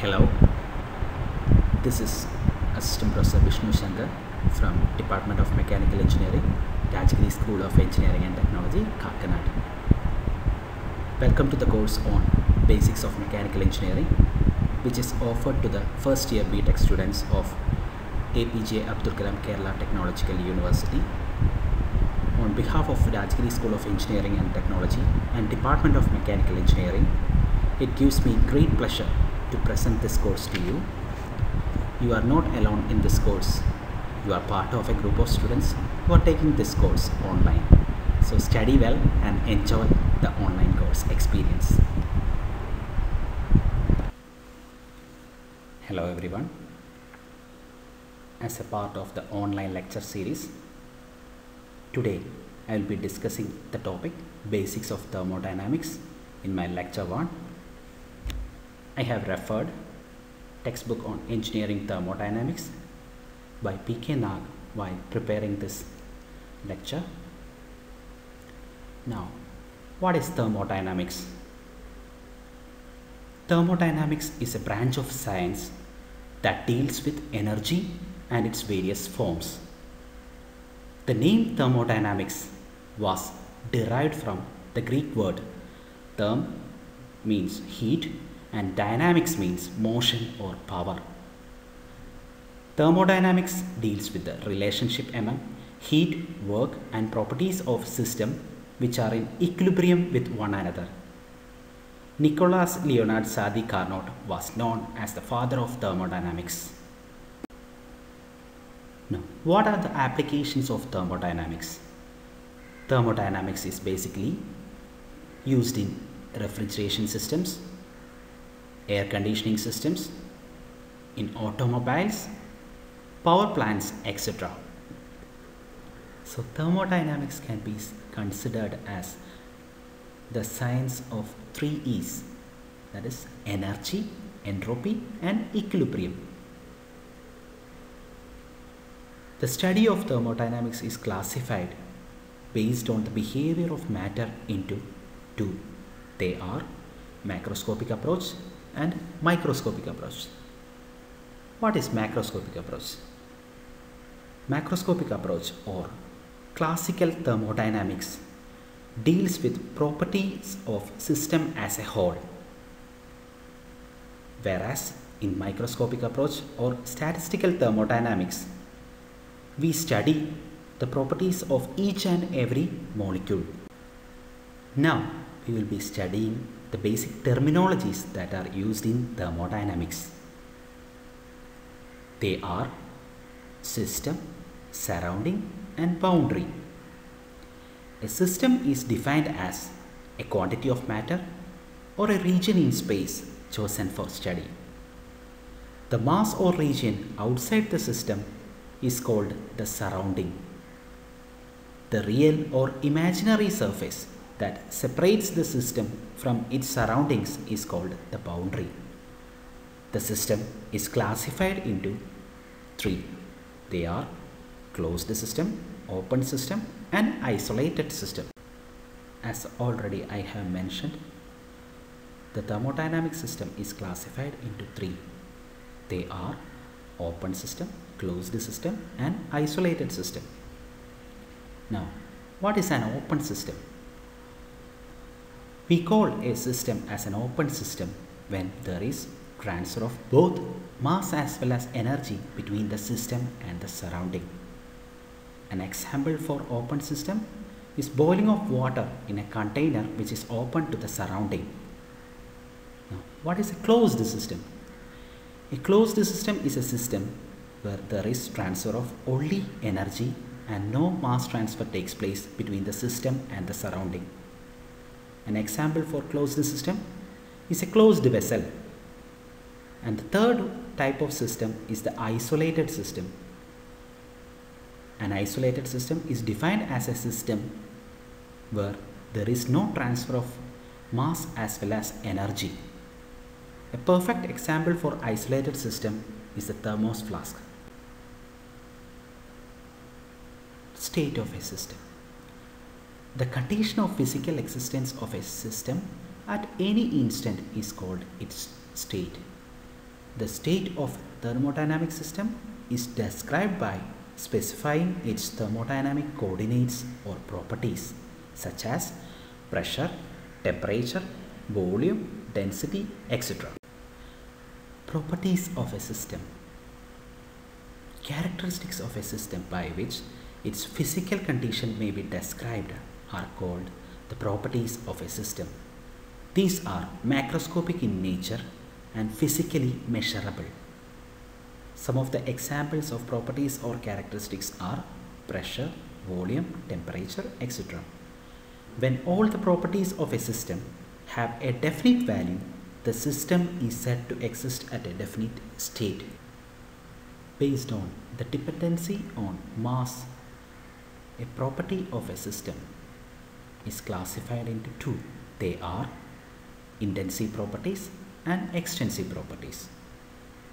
Hello, this is Assistant Professor Vishnu Sankar from Department of Mechanical Engineering, Rajagiri School of Engineering and Technology, Kakkanad. Welcome to the course on Basics of Mechanical Engineering, which is offered to the first year BTech students of APJ Abdul Kalam Kerala Technological University. On behalf of Rajagiri School of Engineering and Technology and Department of Mechanical Engineering, it gives me great pleasure to present this course to you. You are not alone in this course. You are part of a group of students who are taking this course online. So study well and enjoy the online course experience. Hello everyone. As a part of the online lecture series, today I will be discussing the topic Basics of Thermodynamics in my lecture 1 I have referred textbook on engineering thermodynamics by P.K. Nag while preparing this lecture. Now, what is thermodynamics? Thermodynamics is a branch of science that deals with energy and its various forms. The name thermodynamics was derived from the Greek word therm means heat and dynamics means motion or power. Thermodynamics deals with the relationship among heat, work and properties of system which are in equilibrium with one another. Nicolas Leonard Sadi Carnot was known as the father of thermodynamics. Now, what are the applications of thermodynamics? Thermodynamics is basically used in refrigeration systems, air conditioning systems, in automobiles, power plants, etc. So, thermodynamics can be considered as the science of three E's that is, energy, entropy, and equilibrium. The study of thermodynamics is classified based on the behavior of matter into two. They are macroscopic approach and microscopic approach. What is macroscopic approach? Macroscopic approach or classical thermodynamics deals with properties of system as a whole whereas in microscopic approach or statistical thermodynamics we study the properties of each and every molecule. Now we will be studying the basic terminologies that are used in thermodynamics. They are system, surrounding and boundary. A system is defined as a quantity of matter or a region in space chosen for study. The mass or region outside the system is called the surrounding. The real or imaginary surface that separates the system from its surroundings is called the boundary. The system is classified into three. They are closed system, open system and isolated system. As already I have mentioned, the thermodynamic system is classified into three. They are open system, closed system and isolated system. Now, what is an open system? We call a system as an open system when there is transfer of both mass as well as energy between the system and the surrounding. An example for open system is boiling of water in a container which is open to the surrounding. Now, what is a closed system? A closed system is a system where there is transfer of only energy and no mass transfer takes place between the system and the surrounding. An example for closed system is a closed vessel. And the third type of system is the isolated system. An isolated system is defined as a system where there is no transfer of mass as well as energy. A perfect example for isolated system is the thermos flask. State of a system. The condition of physical existence of a system at any instant is called its state. The state of thermodynamic system is described by specifying its thermodynamic coordinates or properties such as pressure, temperature, volume, density, etc. Properties of a system. Characteristics of a system by which its physical condition may be described are called the properties of a system. These are macroscopic in nature and physically measurable. Some of the examples of properties or characteristics are pressure, volume, temperature, etc. When all the properties of a system have a definite value, the system is said to exist at a definite state. Based on the dependency on mass, a property of a system is classified into two. They are intensive properties and extensive properties.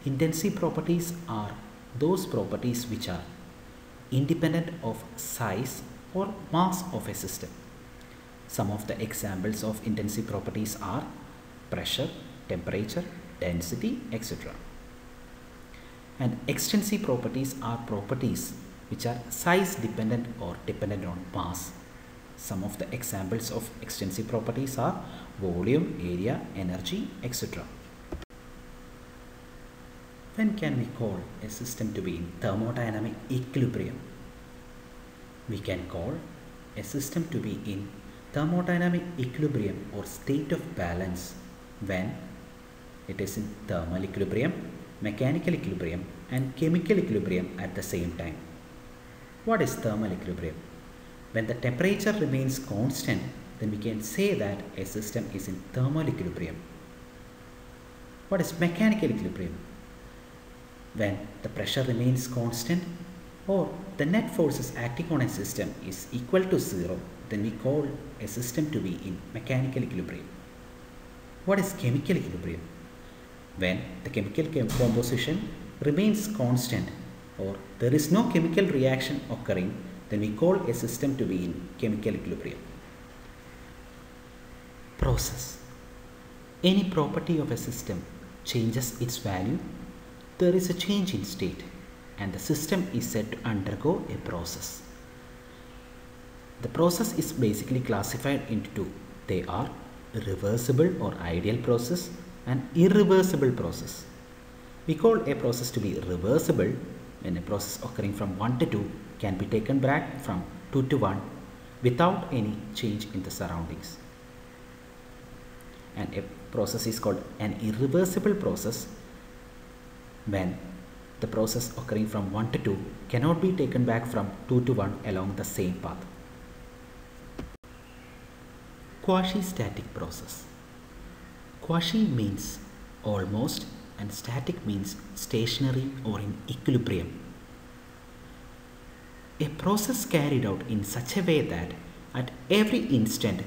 Intensive properties are those properties which are independent of size or mass of a system. Some of the examples of intensive properties are pressure, temperature, density, etc. And extensive properties are properties which are size dependent or dependent on mass. Some of the examples of extensive properties are volume, area, energy, etc. When can we call a system to be in thermodynamic equilibrium? We can call a system to be in thermodynamic equilibrium or state of balance when it is in thermal equilibrium, mechanical equilibrium and chemical equilibrium at the same time. What is thermal equilibrium? When the temperature remains constant, then we can say that a system is in thermal equilibrium. What is mechanical equilibrium? When the pressure remains constant or the net forces acting on a system is equal to zero then we call a system to be in mechanical equilibrium. What is chemical equilibrium? When the chemical composition remains constant or there is no chemical reaction occurring, then we call a system to be in chemical equilibrium. Process. Any property of a system changes its value, there is a change in state and the system is said to undergo a process. The process is basically classified into two. They are reversible or ideal process and irreversible process. We call a process to be reversible when a process occurring from 1 to 2 can be taken back from 2 to 1 without any change in the surroundings. And a process is called an irreversible process when the process occurring from 1 to 2 cannot be taken back from 2 to 1 along the same path. Quasi-static process. Quasi means almost and static means stationary or in equilibrium. A process carried out in such a way that at every instant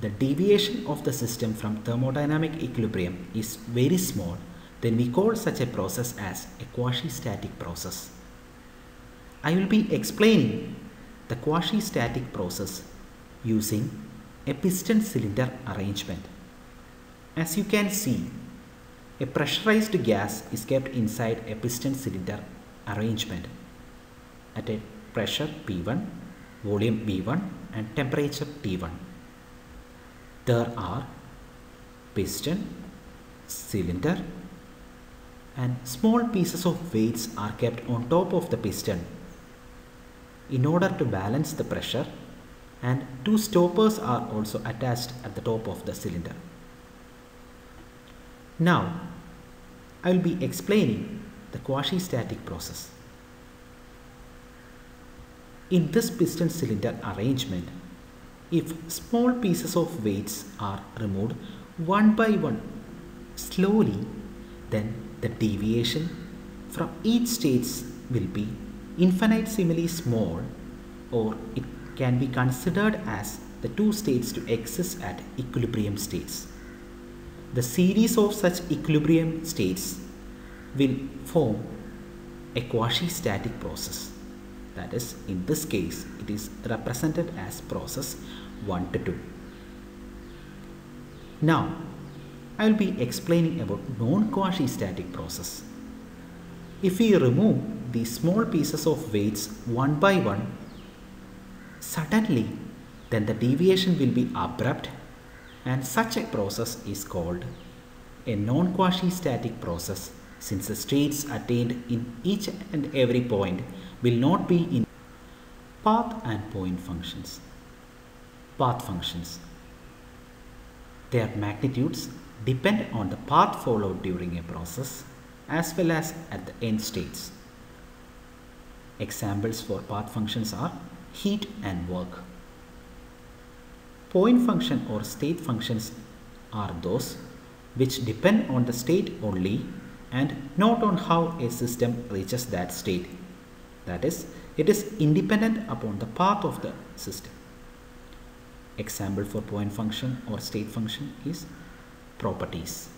the deviation of the system from thermodynamic equilibrium is very small then we call such a process as a quasi-static process. I will be explaining the quasi-static process using a piston cylinder arrangement. As you can see, a pressurized gas is kept inside a piston cylinder arrangement at a pressure P1, volume V1 and temperature T1. There are piston, cylinder and small pieces of weights are kept on top of the piston in order to balance the pressure and two stoppers are also attached at the top of the cylinder. Now, I will be explaining the quasi-static process. In this piston cylinder arrangement, if small pieces of weights are removed one by one slowly, then the deviation from each state will be infinitesimally small or it can be considered as the two states to exist at equilibrium states. The series of such equilibrium states will form a quasi-static process. That is, in this case, it is represented as process 1 to 2. Now, I will be explaining about non-quasi-static process. If we remove these small pieces of weights one by one, suddenly then the deviation will be abrupt and such a process is called a non-quasi-static process since the states attained in each and every point will not be in path and point functions. Path functions. Their magnitudes depend on the path followed during a process as well as at the end states. Examples for path functions are heat and work. Point function or state functions are those which depend on the state only and not on how a system reaches that state. That is, it is independent upon the path of the system. Example for point function or state function is properties.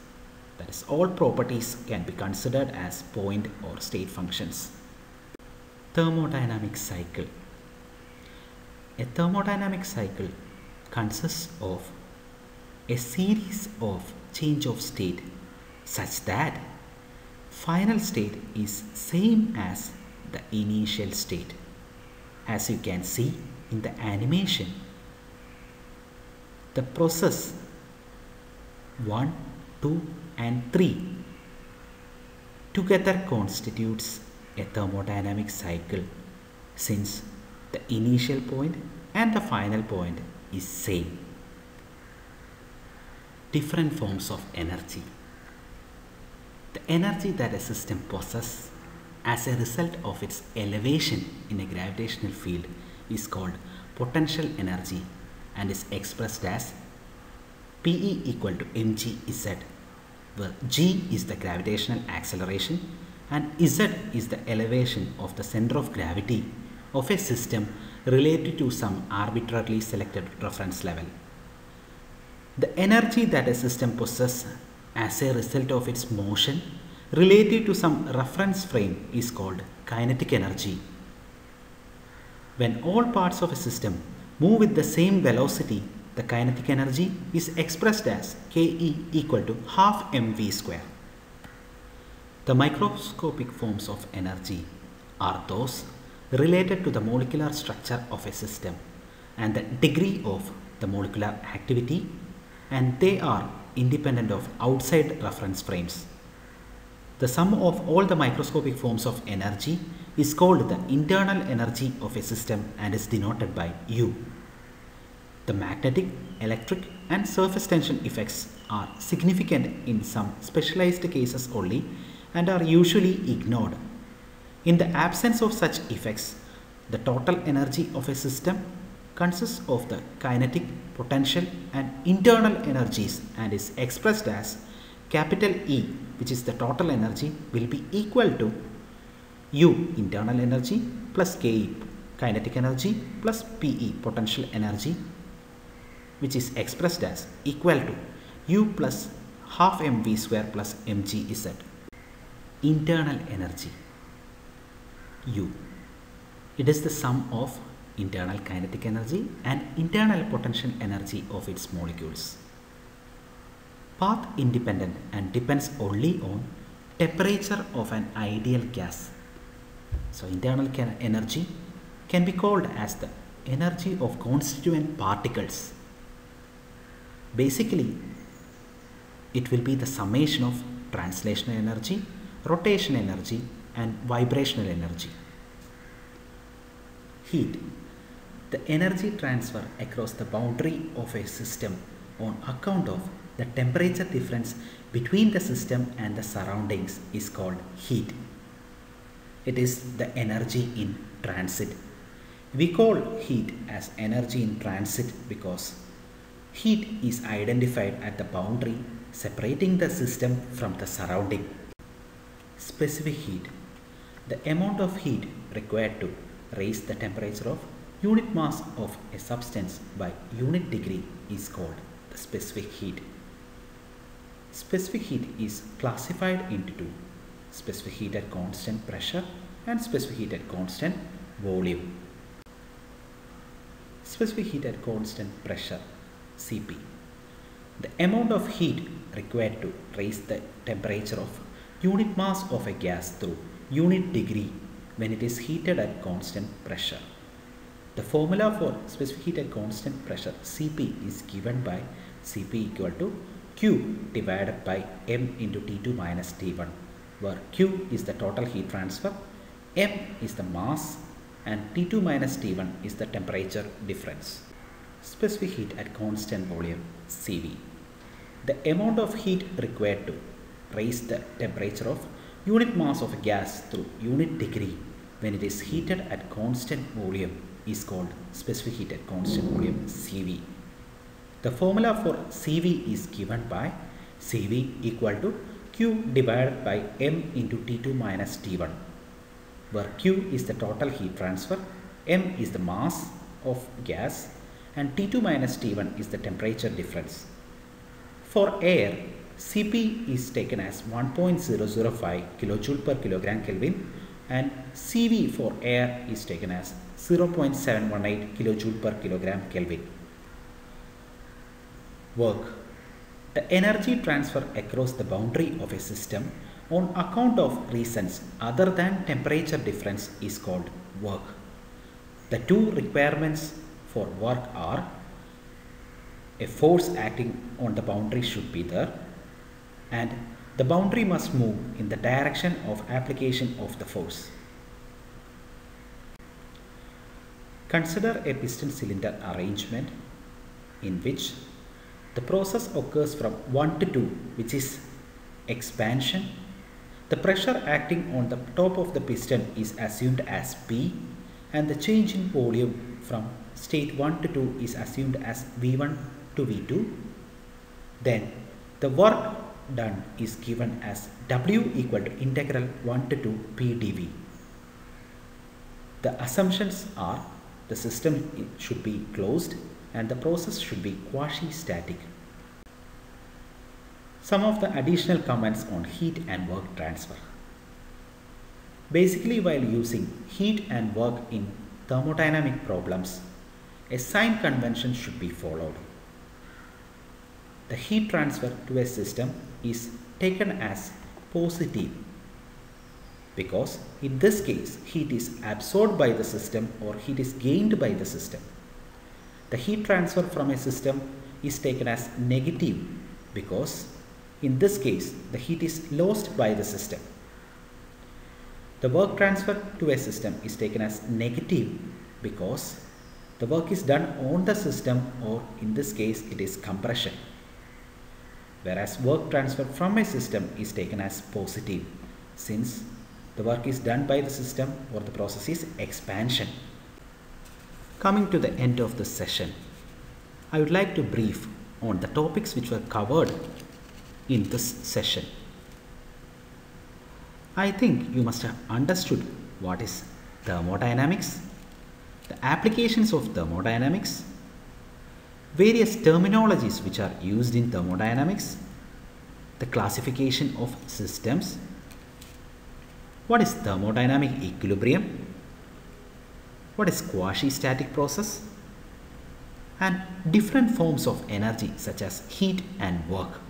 That is, all properties can be considered as point or state functions. Thermodynamic cycle. A thermodynamic cycle consists of a series of change of state such that final state is same as the initial state as you can see in the animation the process 1 2 and 3 together constitutes a thermodynamic cycle since the initial point and the final point is same different forms of energy. The energy that a system possesses as a result of its elevation in a gravitational field is called potential energy and is expressed as PE equal to mgz where g is the gravitational acceleration and z is the elevation of the center of gravity of a system related to some arbitrarily selected reference level. The energy that a system possesses as a result of its motion related to some reference frame is called kinetic energy. When all parts of a system move with the same velocity, the kinetic energy is expressed as Ke equal to half mv square. The microscopic forms of energy are those related to the molecular structure of a system and the degree of the molecular activity and they are independent of outside reference frames. The sum of all the microscopic forms of energy is called the internal energy of a system and is denoted by U. The magnetic, electric and surface tension effects are significant in some specialized cases only and are usually ignored. In the absence of such effects, the total energy of a system consists of the kinetic, potential and internal energies and is expressed as capital E which is the total energy will be equal to U internal energy plus Ke kinetic energy plus Pe potential energy which is expressed as equal to U plus half mv square plus mgz. Internal energy U. It is the sum of internal kinetic energy and internal potential energy of its molecules. Path independent and depends only on temperature of an ideal gas. So internal energy can be called as the energy of constituent particles. Basically, it will be the summation of translational energy, rotation energy and vibrational energy. Heat the energy transfer across the boundary of a system on account of the temperature difference between the system and the surroundings is called heat. It is the energy in transit. We call heat as energy in transit because heat is identified at the boundary separating the system from the surrounding. Specific heat. The amount of heat required to raise the temperature of unit mass of a substance by unit degree is called the specific heat. Specific heat is classified into two specific heat at constant pressure and specific heat at constant volume. Specific heat at constant pressure Cp. The amount of heat required to raise the temperature of unit mass of a gas through unit degree when it is heated at constant pressure. The formula for specific heat at constant pressure Cp is given by Cp equal to Q divided by M into T2 minus T1 where Q is the total heat transfer, M is the mass and T2 minus T1 is the temperature difference. Specific heat at constant volume Cv. The amount of heat required to raise the temperature of unit mass of a gas through unit degree when it is heated at constant volume is called specific heat at constant volume Cv. The formula for Cv is given by Cv equal to Q divided by M into T2 minus T1 where Q is the total heat transfer, M is the mass of gas and T2 minus T1 is the temperature difference. For air, Cp is taken as 1.005 kilojoule per kilogram Kelvin and Cv for air is taken as 0.718 kilojoule per kilogram Kelvin. Work. The energy transfer across the boundary of a system on account of reasons other than temperature difference is called work. The two requirements for work are a force acting on the boundary should be there and the boundary must move in the direction of application of the force. Consider a piston cylinder arrangement in which the process occurs from 1 to 2 which is expansion. The pressure acting on the top of the piston is assumed as P and the change in volume from state 1 to 2 is assumed as V1 to V2. Then the work done is given as W equal to integral 1 to 2 P dV. The assumptions are the system should be closed and the process should be quasi-static. Some of the additional comments on heat and work transfer. Basically while using heat and work in thermodynamic problems, a sign convention should be followed. The heat transfer to a system is taken as positive because in this case heat is absorbed by the system or heat is gained by the system. The heat transfer from a system is taken as negative because in this case the heat is lost by the system. The work transfer to a system is taken as negative because the work is done on the system or in this case it is compression whereas work transfer from a system is taken as positive since the work is done by the system or the process is expansion. Coming to the end of the session, I would like to brief on the topics which were covered in this session. I think you must have understood what is thermodynamics, the applications of thermodynamics, various terminologies which are used in thermodynamics, the classification of systems, what is thermodynamic equilibrium, what is quasi-static process, and different forms of energy such as heat and work.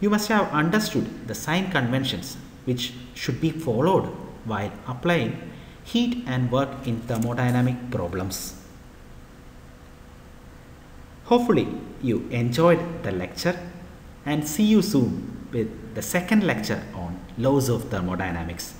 You must have understood the sign conventions which should be followed while applying heat and work in thermodynamic problems. Hopefully you enjoyed the lecture and see you soon with the second lecture on laws of thermodynamics.